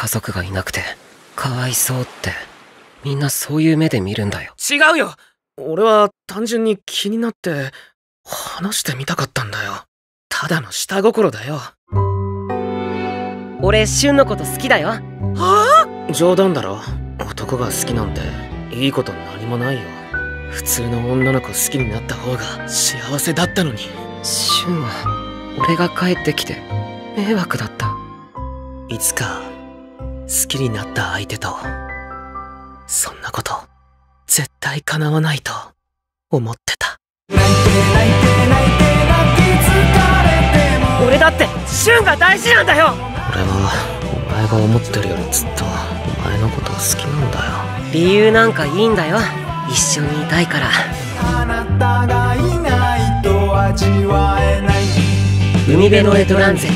家族がいなくてかわいそうってみんなそういう目で見るんだよ。違うよ！俺は単純に気になって話してみたかったんだよ。ただの下心だよ。俺俊のこと好きだよ。はあ？冗談だろ。男が好きなんていいこと何もないよ。普通の女の子好きになった方が幸せだったのに。俊は俺が帰ってきて迷惑だった。いつか好きになった相手とそんなこと絶対叶わないと思ってた。俺だって俊が大事なんだよ！俺はお前が思ってるよりずっとお前のこと好きなんだよ。理由なんかいいんだよ。一緒にいたいから。あなたがいないと味わえない。海辺のエトランゼ